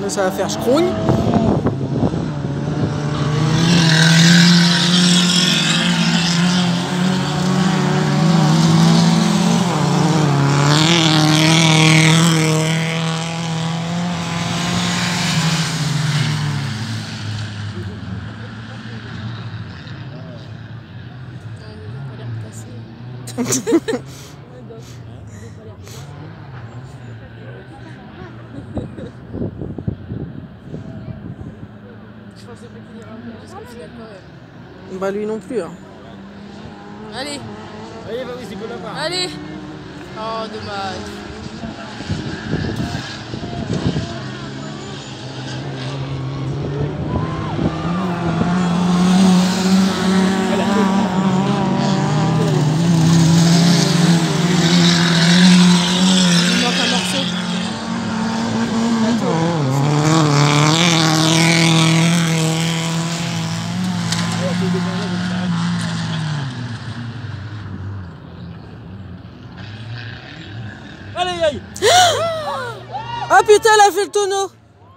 Là, ça va faire scrougne. Je pensais pas qu'il irait jusqu'au final quand même. Bah lui non plus. hein. Allez, Allez, va, oui, c'est bon là-bas. allez Oh, dommage. Allez, aïe Ah putain, elle a fait le tonneau.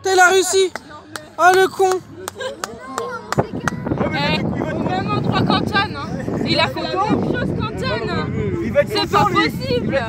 Elle a réussi. Oh le con. Eh. Hein. Il a fait la même chose C'est pas possible.